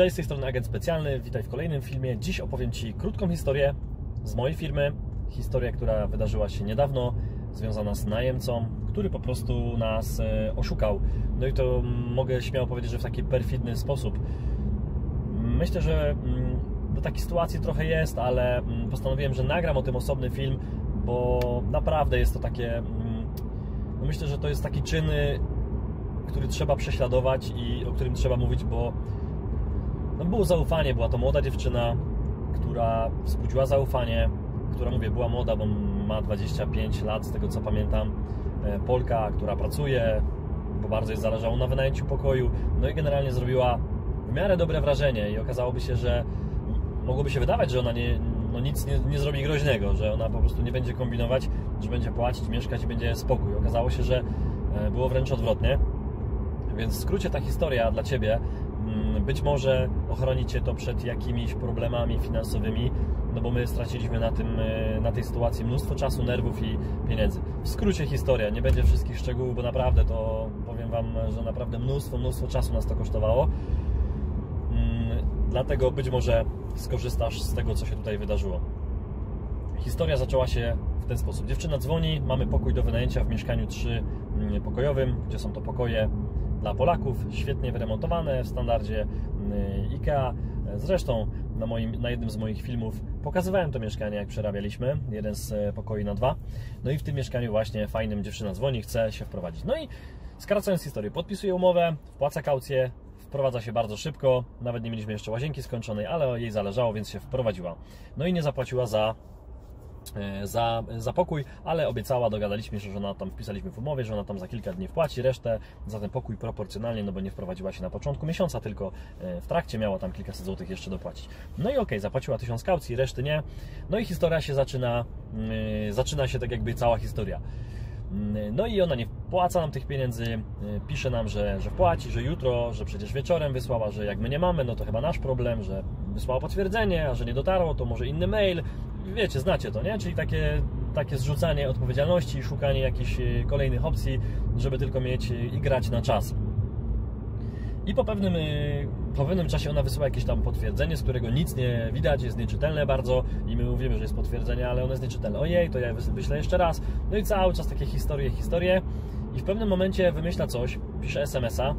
Cześć, z tej strony agent specjalny, witaj w kolejnym filmie. Dziś opowiem Ci krótką historię z mojej firmy. Historię, która wydarzyła się niedawno, związana z najemcą, który po prostu nas e, oszukał. No i to mogę śmiało powiedzieć, że w taki perfidny sposób. Myślę, że mm, do takiej sytuacji trochę jest, ale mm, postanowiłem, że nagram o tym osobny film, bo naprawdę jest to takie. Mm, no myślę, że to jest taki czyn, który trzeba prześladować i o którym trzeba mówić, bo no było zaufanie, była to młoda dziewczyna, która wzbudziła zaufanie, która mówię, była młoda, bo ma 25 lat, z tego co pamiętam. E, Polka, która pracuje, bo bardzo jej zależało na wynajęciu pokoju, no i generalnie zrobiła w miarę dobre wrażenie i okazałoby się, że mogłoby się wydawać, że ona nie, no nic nie, nie zrobi groźnego, że ona po prostu nie będzie kombinować, że będzie płacić, mieszkać i będzie spokój. Okazało się, że e, było wręcz odwrotnie. Więc w skrócie ta historia dla Ciebie być może ochroni Cię to przed jakimiś problemami finansowymi, no bo my straciliśmy na, tym, e, na tej sytuacji mnóstwo czasu, nerwów i pieniędzy. W skrócie historia, nie będzie wszystkich szczegółów, bo naprawdę to powiem Wam, że naprawdę mnóstwo, mnóstwo czasu nas to kosztowało. Mm, dlatego być może skorzystasz z tego, co się tutaj wydarzyło. Historia zaczęła się w ten sposób. Dziewczyna dzwoni, mamy pokój do wynajęcia w mieszkaniu 3 pokojowym, gdzie są to pokoje dla Polaków, świetnie wyremontowane w standardzie IKEA. Zresztą na, moim, na jednym z moich filmów pokazywałem to mieszkanie, jak przerabialiśmy, jeden z e, pokoi na dwa. No i w tym mieszkaniu właśnie fajnym dziewczyna dzwoni, chce się wprowadzić. No i skracając historię, podpisuje umowę, wpłaca kaucję, wprowadza się bardzo szybko, nawet nie mieliśmy jeszcze łazienki skończonej, ale jej zależało, więc się wprowadziła. No i nie zapłaciła za za, za pokój, ale obiecała, dogadaliśmy się, że ona tam wpisaliśmy w umowie, że ona tam za kilka dni wpłaci resztę za ten pokój proporcjonalnie, no bo nie wprowadziła się na początku miesiąca, tylko e, w trakcie miała tam kilkaset złotych jeszcze dopłacić. No i okej, okay, zapłaciła tysiąc kaucji, reszty nie. No i historia się zaczyna, yy, zaczyna się tak jakby cała historia. Mm, no i ona nie wpłaca nam tych pieniędzy, pisze nam, że, że wpłaci, że jutro, że przecież wieczorem wysłała, że jak my nie mamy, no to chyba nasz problem, że wysłała potwierdzenie, a że nie dotarło, to może inny mail, wiecie, znacie to, nie? Czyli takie, takie zrzucanie odpowiedzialności i szukanie jakichś e, kolejnych opcji, żeby tylko mieć e, i grać na czas. I po pewnym, e, po pewnym czasie ona wysyła jakieś tam potwierdzenie, z którego nic nie widać, jest nieczytelne bardzo i my mówimy, że jest potwierdzenie, ale ono jest nieczytelne. Ojej, to ja wyślę jeszcze raz. No i cały czas takie historie, historie. I w pewnym momencie wymyśla coś, pisze SMS-a,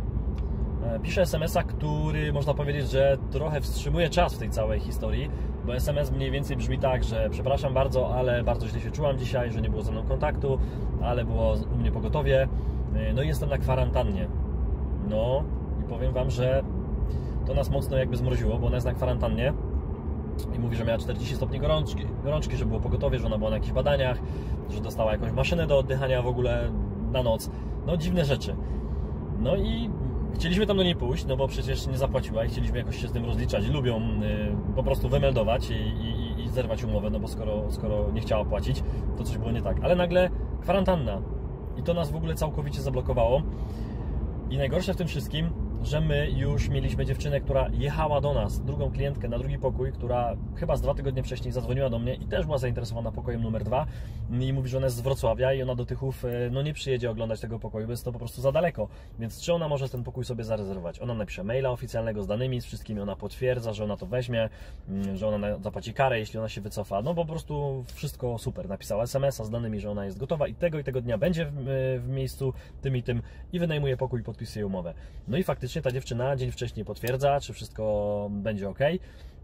pisze SMS-a, który można powiedzieć, że trochę wstrzymuje czas w tej całej historii, bo SMS mniej więcej brzmi tak, że przepraszam bardzo, ale bardzo źle się czułam dzisiaj, że nie było ze mną kontaktu, ale było u mnie pogotowie, y, no i jestem na kwarantannie. No i powiem Wam, że to nas mocno jakby zmroziło, bo ona jest na kwarantannie i mówi, że miała 40 stopni gorączki, gorączki, że było pogotowie, że ona była na jakichś badaniach, że dostała jakąś maszynę do oddychania w ogóle na noc. No dziwne rzeczy. No i Chcieliśmy tam do niej pójść, no bo przecież nie zapłaciła i chcieliśmy jakoś się z tym rozliczać. Lubią y, po prostu wymeldować i, i, i zerwać umowę, no bo skoro, skoro nie chciała płacić, to coś było nie tak. Ale nagle kwarantanna i to nas w ogóle całkowicie zablokowało. I najgorsze w tym wszystkim, że my już mieliśmy dziewczynę, która jechała do nas, drugą klientkę na drugi pokój, która chyba z dwa tygodnie wcześniej zadzwoniła do mnie i też była zainteresowana pokojem numer dwa i mówi, że ona jest z Wrocławia i ona do Tychów e, no, nie przyjedzie oglądać tego pokoju, bo jest to po prostu za daleko. Więc czy ona może ten pokój sobie zarezerwować? Ona napisze maila oficjalnego z danymi, z wszystkimi, ona potwierdza, że ona to weźmie, mm, że ona zapłaci karę, jeśli ona się wycofa. No po prostu wszystko super. Napisała SMS-a z danymi, że ona jest gotowa i tego i tego dnia będzie w, e, w miejscu tym i tym i wynajmuje pokój i podpisuje umowę. No i faktycznie faktycznie ta dziewczyna dzień wcześniej potwierdza, czy wszystko będzie ok.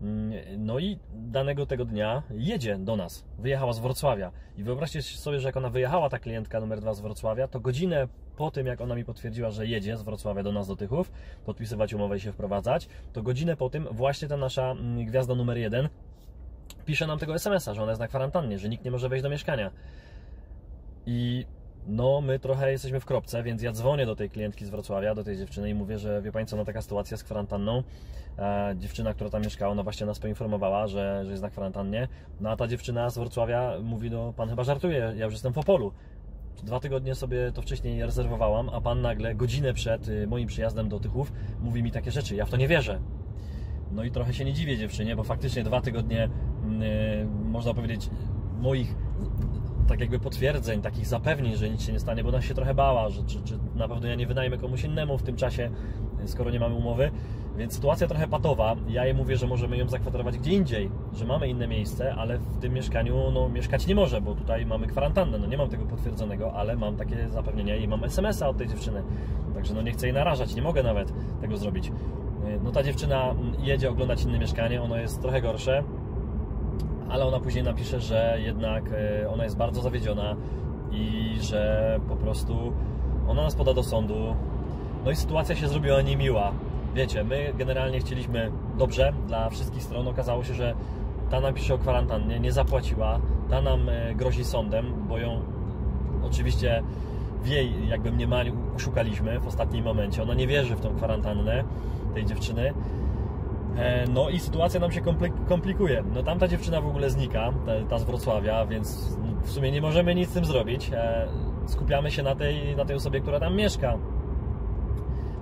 Mm, no i danego tego dnia jedzie do nas. Wyjechała z Wrocławia. I wyobraźcie sobie, że jak ona wyjechała, ta klientka numer dwa z Wrocławia, to godzinę po tym, jak ona mi potwierdziła, że jedzie z Wrocławia do nas do Tychów, podpisywać umowę i się wprowadzać, to godzinę po tym właśnie ta nasza mm, gwiazda numer jeden pisze nam tego SMS-a, że ona jest na kwarantannie, że nikt nie może wejść do mieszkania. I no my trochę jesteśmy w kropce, więc ja dzwonię do tej klientki z Wrocławia, do tej dziewczyny i mówię, że wie co, no taka sytuacja z kwarantanną. E, dziewczyna, która tam mieszkała, no właśnie nas poinformowała, że, że jest na kwarantannie. No a ta dziewczyna z Wrocławia mówi, no Pan chyba żartuje, ja już jestem w Opolu. Dwa tygodnie sobie to wcześniej rezerwowałam, a Pan nagle godzinę przed y, moim przyjazdem do Tychów mówi mi takie rzeczy. Ja w to nie wierzę. No i trochę się nie dziwię dziewczynie, bo faktycznie dwa tygodnie, yy, można powiedzieć, moich tak jakby potwierdzeń, takich zapewnień, że nic się nie stanie, bo ona się trochę bała, że czy, czy na pewno ja nie wynajmę komuś innemu w tym czasie, skoro nie mamy umowy. Więc sytuacja trochę patowa. Ja jej mówię, że możemy ją zakwaterować gdzie indziej, że mamy inne miejsce, ale w tym mieszkaniu no, mieszkać nie może, bo tutaj mamy kwarantannę. No nie mam tego potwierdzonego, ale mam takie zapewnienia i mam SMS-a od tej dziewczyny. Także no nie chcę jej narażać, nie mogę nawet tego zrobić. No ta dziewczyna jedzie oglądać inne mieszkanie, ono jest trochę gorsze, ale ona później napisze, że jednak e, ona jest bardzo zawiedziona i że po prostu ona nas poda do sądu. No i sytuacja się zrobiła niemiła. Wiecie, my generalnie chcieliśmy dobrze dla wszystkich stron. Okazało się, że ta nam pisze o kwarantannie, nie zapłaciła, ta nam e, grozi sądem, bo ją oczywiście w jej jakby mniemaniu oszukaliśmy w ostatnim momencie. Ona nie wierzy w tą kwarantannę tej dziewczyny. E, no i sytuacja nam się komplikuje. No tamta dziewczyna w ogóle znika, ta z Wrocławia, więc w sumie nie możemy nic z tym zrobić. E, skupiamy się na tej, na tej osobie, która tam mieszka.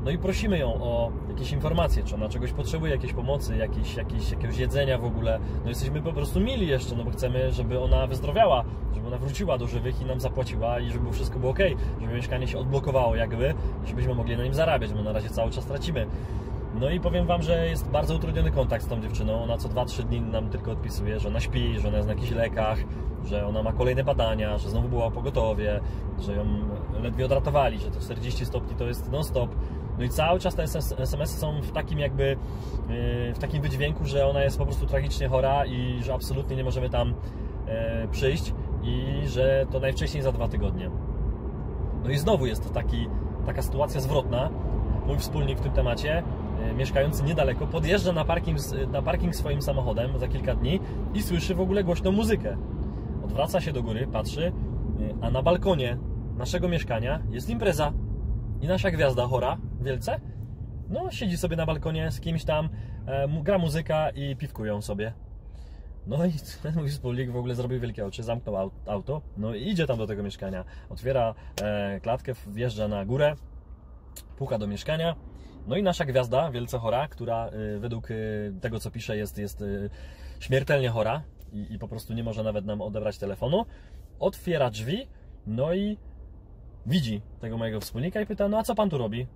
No i prosimy ją o jakieś informacje, czy ona czegoś potrzebuje, jakiejś pomocy, jakieś, jakieś, jakiegoś jedzenia w ogóle. No jesteśmy po prostu mili jeszcze, no bo chcemy, żeby ona wyzdrowiała, żeby ona wróciła do żywych i nam zapłaciła i żeby wszystko było ok, żeby mieszkanie się odblokowało jakby, żebyśmy mogli na nim zarabiać, bo na razie cały czas tracimy. No i powiem Wam, że jest bardzo utrudniony kontakt z tą dziewczyną. Ona co 2-3 dni nam tylko odpisuje, że ona śpi, że ona jest na jakichś lekach, że ona ma kolejne badania, że znowu była pogotowie, że ją ledwie odratowali, że to 40 stopni to jest non-stop. No i cały czas te SMS są w takim jakby yy, w takim wydźwięku, że ona jest po prostu tragicznie chora i że absolutnie nie możemy tam yy, przyjść i że to najwcześniej za dwa tygodnie. No i znowu jest taki, taka sytuacja zwrotna. Mój wspólnik w tym temacie E, mieszkający niedaleko podjeżdża na parking, na parking swoim samochodem za kilka dni i słyszy w ogóle głośną muzykę. Odwraca się do góry, patrzy, e, a na balkonie naszego mieszkania jest impreza. I nasza gwiazda chora, wielce, no siedzi sobie na balkonie z kimś tam, e, gra muzyka i piwkują sobie. No i ten mój wspólnik w ogóle zrobił wielkie oczy, zamknął auto, no i idzie tam do tego mieszkania. Otwiera klatkę, wjeżdża na górę, puka do mieszkania, no i nasza gwiazda, wielce chora, która y, według y, tego, co pisze, jest, jest y, śmiertelnie chora i, i po prostu nie może nawet nam odebrać telefonu, otwiera drzwi, no i widzi tego mojego wspólnika i pyta, no a co pan tu robi?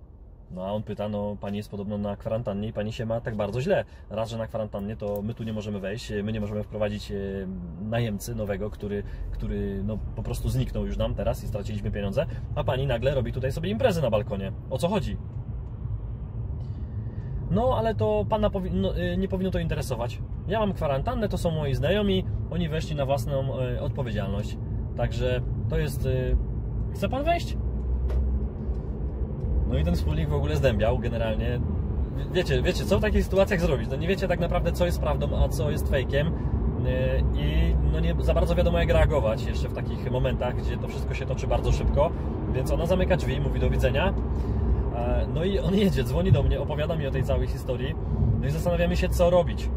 No a on pyta, no pani jest podobno na kwarantannie i pani się ma tak bardzo źle. Raz, że na kwarantannie to my tu nie możemy wejść, my nie możemy wprowadzić najemcy nowego, który, który no, po prostu zniknął już nam teraz i straciliśmy pieniądze, a pani nagle robi tutaj sobie imprezę na balkonie. O co chodzi? No, ale to pana powi no, y, nie powinno to interesować. Ja mam kwarantannę, to są moi znajomi, oni weszli na własną y, odpowiedzialność. Także to jest. Y, chce pan wejść? No i ten wspólnik w ogóle zdębiał generalnie. Wiecie, wiecie, co w takich sytuacjach zrobić? No nie wiecie tak naprawdę, co jest prawdą, a co jest fejkiem. I no nie za bardzo wiadomo, jak reagować jeszcze w takich momentach, gdzie to wszystko się toczy bardzo szybko. Więc ona zamyka drzwi, mówi do widzenia. E, no i on jedzie, dzwoni do mnie, opowiada mi o tej całej historii. No i zastanawiamy się, co robić.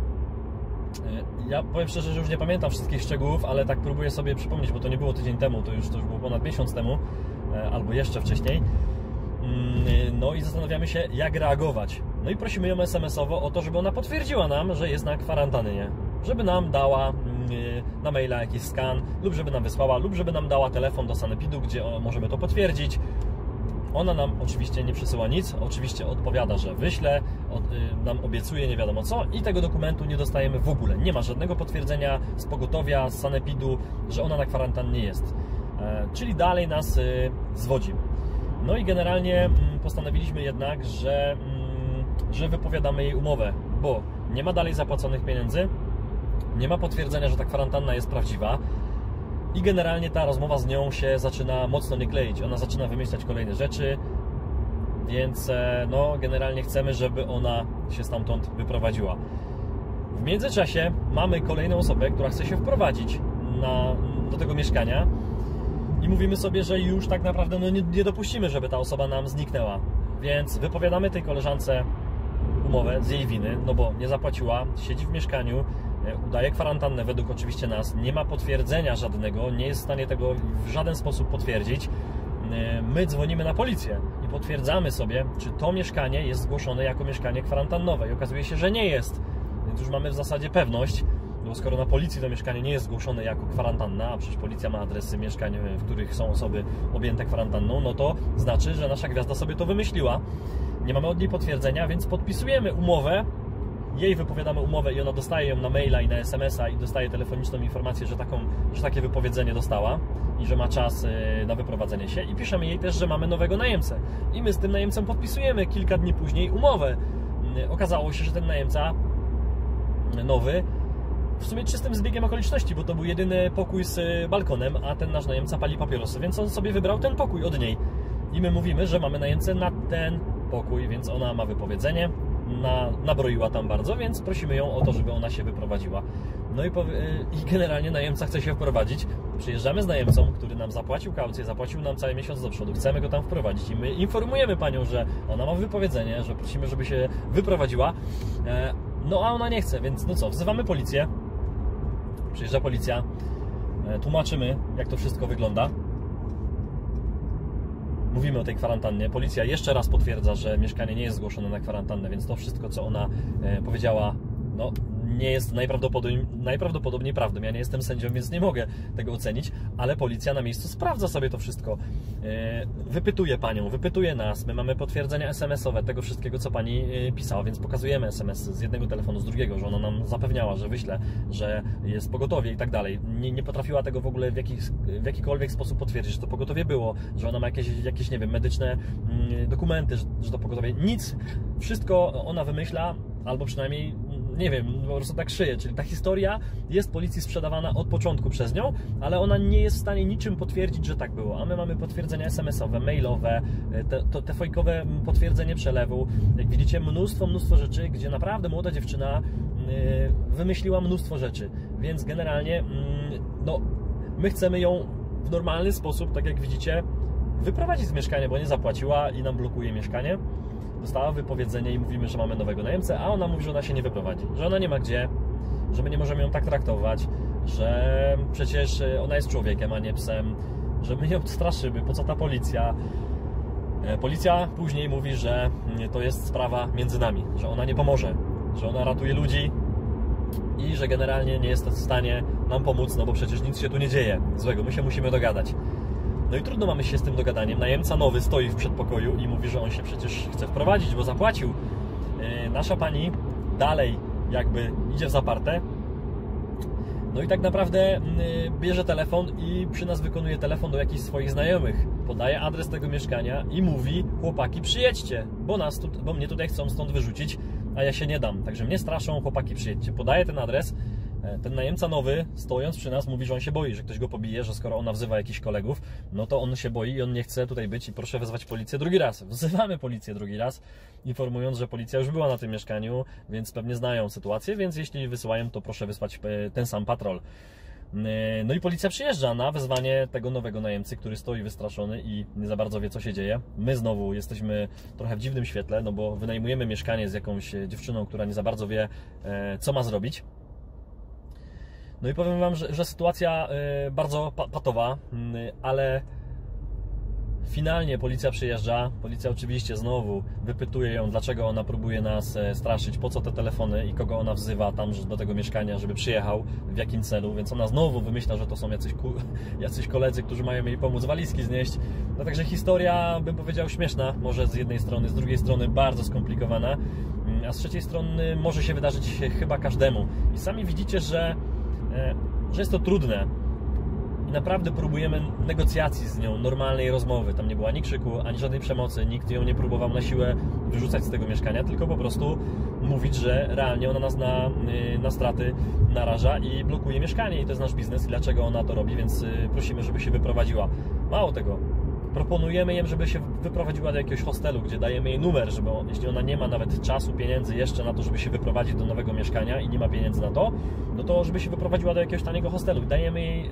E, ja powiem szczerze, że już nie pamiętam wszystkich szczegółów, ale tak próbuję sobie przypomnieć, bo to nie było tydzień temu, to już, to już było ponad miesiąc temu, e, albo jeszcze wcześniej. Mm, no i zastanawiamy się, jak reagować. No i prosimy ją SMS-owo o to, żeby ona potwierdziła nam, że jest na kwarantannie. Żeby nam dała mm, na maila jakiś skan, lub żeby nam wysłała, lub żeby nam dała telefon do sanepidu, gdzie możemy to potwierdzić. Ona nam oczywiście nie przesyła nic, oczywiście odpowiada, że wyśle, y, nam obiecuje nie wiadomo co i tego dokumentu nie dostajemy w ogóle. Nie ma żadnego potwierdzenia z pogotowia, z sanepidu, że ona na kwarantannie jest. E, czyli dalej nas y, zwodzi. No i generalnie mm, postanowiliśmy jednak, że, mm, że wypowiadamy jej umowę, bo nie ma dalej zapłaconych pieniędzy, nie ma potwierdzenia, że ta kwarantanna jest prawdziwa, i generalnie ta rozmowa z nią się zaczyna mocno nie kleić. Ona zaczyna wymyślać kolejne rzeczy, więc e, no, generalnie chcemy, żeby ona się stamtąd wyprowadziła. W międzyczasie mamy kolejną osobę, która chce się wprowadzić na, do tego mieszkania i mówimy sobie, że już tak naprawdę no, nie, nie dopuścimy, żeby ta osoba nam zniknęła. Więc wypowiadamy tej koleżance umowę z jej winy, no bo nie zapłaciła, siedzi w mieszkaniu, udaje kwarantannę według oczywiście nas, nie ma potwierdzenia żadnego, nie jest w stanie tego w żaden sposób potwierdzić. E, my dzwonimy na policję i potwierdzamy sobie, czy to mieszkanie jest zgłoszone jako mieszkanie kwarantannowe i okazuje się, że nie jest. Więc już mamy w zasadzie pewność, bo skoro na policji to mieszkanie nie jest zgłoszone jako kwarantanna, a przecież policja ma adresy mieszkań, w których są osoby objęte kwarantanną, no to znaczy, że nasza gwiazda sobie to wymyśliła. Nie mamy od niej potwierdzenia, więc podpisujemy umowę, jej wypowiadamy umowę i ona dostaje ją na maila i na SMS-a i dostaje telefoniczną informację, że, taką, że takie wypowiedzenie dostała i że ma czas y, na wyprowadzenie się i piszemy jej też, że mamy nowego najemcę. I my z tym najemcą podpisujemy kilka dni później umowę. Y, okazało się, że ten najemca nowy w sumie czystym zbiegiem okoliczności, bo to był jedyny pokój z y, balkonem, a ten nasz najemca pali papierosy, więc on sobie wybrał ten pokój od niej. I my mówimy, że mamy najemcę na ten pokój, więc ona ma wypowiedzenie, na, nabroiła tam bardzo, więc prosimy ją o to, żeby ona się wyprowadziła. No i, powie, i generalnie najemca chce się wprowadzić. Przyjeżdżamy z najemcą, który nam zapłacił kaucję, zapłacił nam cały miesiąc do przodu. Chcemy go tam wprowadzić i my informujemy panią, że ona ma wypowiedzenie, że prosimy, żeby się wyprowadziła. E, no a ona nie chce, więc no co, wzywamy policję. Przyjeżdża policja, e, tłumaczymy, jak to wszystko wygląda mówimy o tej kwarantannie. Policja jeszcze raz potwierdza, że mieszkanie nie jest zgłoszone na kwarantannę, więc to wszystko, co ona e, powiedziała, no, nie jest najprawdopodobniej, najprawdopodobniej prawdą. Ja nie jestem sędzią, więc nie mogę tego ocenić, ale policja na miejscu sprawdza sobie to wszystko. E, wypytuje panią, wypytuje nas. My mamy potwierdzenia SMS-owe tego wszystkiego, co pani e, pisała, więc pokazujemy SMS z jednego telefonu, z drugiego, że ona nam zapewniała, że wyśle, że jest pogotowie i tak dalej. Nie, nie potrafiła tego w ogóle w, jakiś, w jakikolwiek sposób potwierdzić, że to pogotowie było, że ona ma jakieś, jakieś nie wiem, medyczne mm, dokumenty, że, że to pogotowie. Nic. Wszystko ona wymyśla, albo przynajmniej nie wiem, po prostu tak szyje. Czyli ta historia jest policji sprzedawana od początku przez nią, ale ona nie jest w stanie niczym potwierdzić, że tak było. A my mamy potwierdzenia SMS-owe, mailowe, e, te, to, te fojkowe potwierdzenie przelewu. Jak widzicie, mnóstwo, mnóstwo rzeczy, gdzie naprawdę młoda dziewczyna e, wymyśliła mnóstwo rzeczy. Więc generalnie, no, my chcemy ją w normalny sposób, tak jak widzicie, wyprowadzić z mieszkania, bo nie zapłaciła i nam blokuje mieszkanie dostała wypowiedzenie i mówimy, że mamy nowego najemcę, a ona mówi, że ona się nie wyprowadzi, że ona nie ma gdzie, że my nie możemy ją tak traktować, że przecież e, ona jest człowiekiem, a nie psem, że my ją straszymy, po co ta policja. E, policja później mówi, że mm, to jest sprawa między nami, że ona nie pomoże, że ona ratuje ludzi i że generalnie nie jest w stanie nam pomóc, no bo przecież nic się tu nie dzieje złego, my się musimy dogadać. No i trudno mamy się z tym dogadaniem. Najemca nowy stoi w przedpokoju i mówi, że on się przecież chce wprowadzić, bo zapłacił. E, nasza pani dalej jakby idzie w zaparte. No i tak naprawdę bierze telefon i przy nas wykonuje telefon do jakichś swoich znajomych. Podaje adres tego mieszkania i mówi: Chłopaki, przyjedźcie, bo, nas tu, bo mnie tutaj chcą stąd wyrzucić, a ja się nie dam. Także mnie straszą, chłopaki, przyjedźcie. Podaje ten adres E, ten najemca nowy, stojąc przy nas, mówi, że on się boi, że ktoś go pobije, że skoro ona wzywa jakichś kolegów, no to on się boi i on nie chce tutaj być i proszę wezwać policję drugi raz. Wzywamy policję drugi raz, informując, że policja już była na tym mieszkaniu, więc pewnie znają sytuację, więc jeśli wysyłają, to proszę wysłać e, ten sam patrol. E, no i policja przyjeżdża na wezwanie tego nowego najemcy, który stoi wystraszony i nie za bardzo wie, co się dzieje. My znowu jesteśmy trochę w dziwnym świetle, no bo wynajmujemy mieszkanie z jakąś dziewczyną, która nie za bardzo wie, co ma zrobić. No i powiem Wam, że, że sytuacja y, bardzo patowa, y, ale finalnie policja przyjeżdża. Policja oczywiście znowu wypytuje ją, dlaczego ona próbuje nas e, straszyć, po co te telefony i kogo ona wzywa tam do tego mieszkania, żeby przyjechał, w jakim celu. Więc ona znowu wymyśla, że to są jacyś, jacyś koledzy, którzy mają jej pomóc walizki znieść. No także historia, bym powiedział, śmieszna, może z jednej strony, z drugiej strony bardzo skomplikowana, mm, a z trzeciej strony może się wydarzyć chyba każdemu. I sami widzicie, że że jest to trudne i naprawdę próbujemy negocjacji z nią, normalnej rozmowy. Tam nie było ani krzyku, ani żadnej przemocy, nikt ją nie próbował na siłę wyrzucać z tego mieszkania, tylko po prostu mówić, że realnie ona nas na, y, na straty naraża i blokuje mieszkanie i to jest nasz biznes i dlaczego ona to robi, więc y, prosimy, żeby się wyprowadziła. Mało tego, proponujemy im, żeby się wyprowadziła do jakiegoś hostelu, gdzie dajemy jej numer, żeby on, jeśli ona nie ma nawet czasu, pieniędzy jeszcze na to, żeby się wyprowadzić do nowego mieszkania i nie ma pieniędzy na to, no to żeby się wyprowadziła do jakiegoś taniego hostelu. Dajemy jej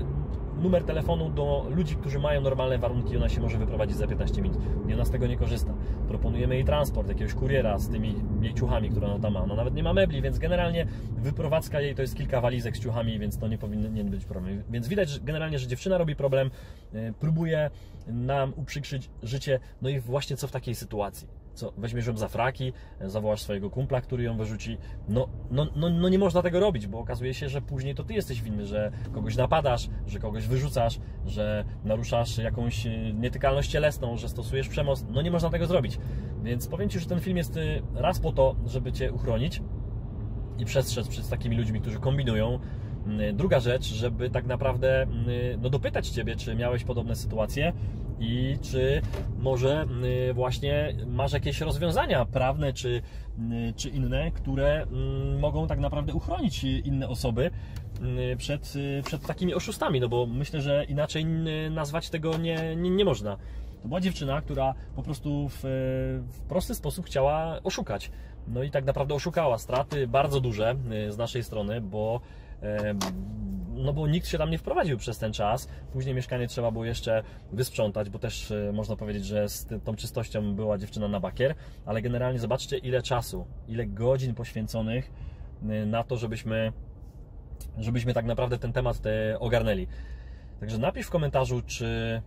numer telefonu do ludzi, którzy mają normalne warunki, ona się może wyprowadzić za 15 minut. I ona z tego nie korzysta. Proponujemy jej transport, jakiegoś kuriera z tymi jej ciuchami, które ona tam ma. Ona nawet nie ma mebli, więc generalnie wyprowadzka jej to jest kilka walizek z ciuchami, więc to nie powinien być problem. Więc widać że generalnie, że dziewczyna robi problem, e, próbuje nam uprzykrzyć życie, no i właśnie co w takiej sytuacji? Co, weźmiesz ją za fraki, zawołasz swojego kumpla, który ją wyrzuci. No, no, no, no nie można tego robić, bo okazuje się, że później to ty jesteś winny, że kogoś napadasz, że kogoś wyrzucasz, że naruszasz jakąś e, nietykalność cielesną, że stosujesz przemoc. No nie można tego zrobić. Więc powiem Ci, że ten film jest e, raz po to, żeby Cię uchronić i przestrzec przed takimi ludźmi, którzy kombinują, mm, Druga rzecz, żeby tak naprawdę mm, no, dopytać Ciebie, czy miałeś podobne sytuacje i czy może y, właśnie masz jakieś rozwiązania prawne czy, y, czy inne, które mm, mogą tak naprawdę uchronić inne osoby y, przed, przed takimi oszustami, no bo myślę, że inaczej nazwać tego nie, nie, nie można. To była dziewczyna, która po prostu w, w prosty sposób chciała oszukać. No i tak naprawdę oszukała. Straty bardzo duże z naszej strony, bo no bo nikt się tam nie wprowadził przez ten czas. Później mieszkanie trzeba było jeszcze wysprzątać, bo też e, można powiedzieć, że z tą czystością była dziewczyna na bakier, ale generalnie zobaczcie ile czasu, ile godzin poświęconych e, na to, żebyśmy, żebyśmy tak naprawdę ten temat te ogarnęli. Także napisz w komentarzu, czy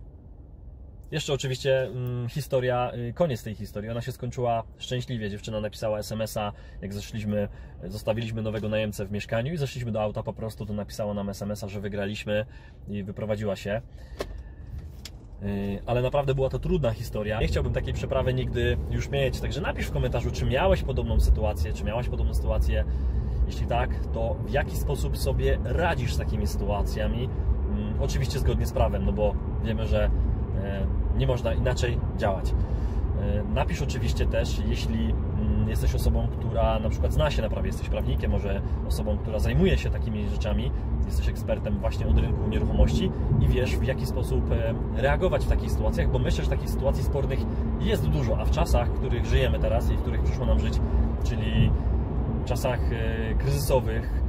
jeszcze oczywiście mm, historia, y, koniec tej historii. Ona się skończyła szczęśliwie. Dziewczyna napisała SMS-a, jak zeszliśmy, zostawiliśmy nowego najemcę w mieszkaniu i zeszliśmy do auta po prostu, to napisała nam SMS-a, że wygraliśmy i wyprowadziła się. Y, ale naprawdę była to trudna historia. Nie chciałbym takiej przeprawy nigdy już mieć. Także napisz w komentarzu, czy miałeś podobną sytuację, czy miałaś podobną sytuację. Jeśli tak, to w jaki sposób sobie radzisz z takimi sytuacjami? Mm, oczywiście zgodnie z prawem, no bo wiemy, że nie można inaczej działać. E, napisz oczywiście też, jeśli mm, jesteś osobą, która na przykład zna się na prawie, jesteś prawnikiem, może osobą, która zajmuje się takimi rzeczami, jesteś ekspertem właśnie od rynku nieruchomości i wiesz w jaki sposób e, reagować w takich sytuacjach, bo myślę, że takich sytuacji spornych jest dużo, a w czasach, w których żyjemy teraz i w których przyszło nam żyć, czyli w czasach kryzysowych,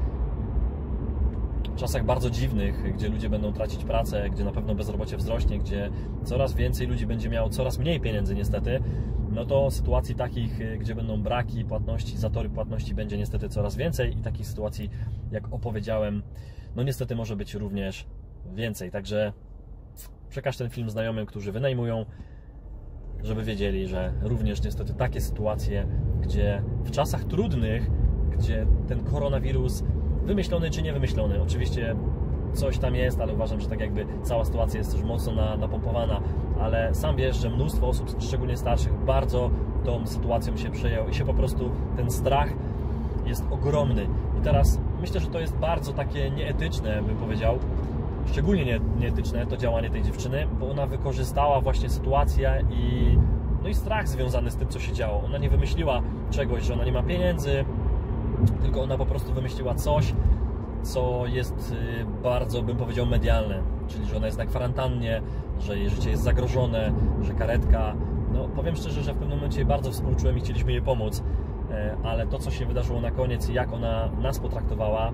czasach bardzo dziwnych, gdzie ludzie będą tracić pracę, gdzie na pewno bezrobocie wzrośnie, gdzie coraz więcej ludzi będzie miało coraz mniej pieniędzy niestety, no to sytuacji takich, gdzie będą braki płatności, zatory płatności będzie niestety coraz więcej i takich sytuacji, jak opowiedziałem, no niestety może być również więcej. Także przekaż ten film znajomym, którzy wynajmują, żeby wiedzieli, że również niestety takie sytuacje, gdzie w czasach trudnych, gdzie ten koronawirus wymyślony czy niewymyślony. Oczywiście coś tam jest, ale uważam, że tak jakby cała sytuacja jest też mocno napompowana, ale sam wiesz, że mnóstwo osób, szczególnie starszych, bardzo tą sytuacją się przejęło i się po prostu ten strach jest ogromny. I teraz myślę, że to jest bardzo takie nieetyczne, bym powiedział, szczególnie nie, nieetyczne to działanie tej dziewczyny, bo ona wykorzystała właśnie sytuację i no i strach związany z tym, co się działo. Ona nie wymyśliła czegoś, że ona nie ma pieniędzy, tylko ona po prostu wymyśliła coś, co jest y, bardzo, bym powiedział, medialne, czyli że ona jest na kwarantannie, że jej życie jest zagrożone, że karetka. No, powiem szczerze, że w pewnym momencie bardzo współczułem i chcieliśmy jej pomóc, e, ale to, co się wydarzyło na koniec i jak ona nas potraktowała,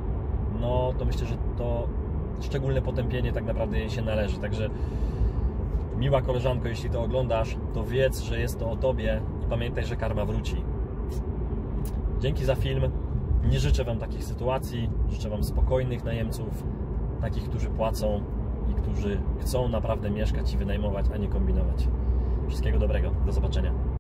no to myślę, że to szczególne potępienie tak naprawdę jej się należy. Także miła koleżanko, jeśli to oglądasz, to wiedz, że jest to o tobie i pamiętaj, że karma wróci. Dzięki za film. Nie życzę Wam takich sytuacji, życzę Wam spokojnych najemców, takich, którzy płacą i którzy chcą naprawdę mieszkać i wynajmować, a nie kombinować. Wszystkiego dobrego, do zobaczenia.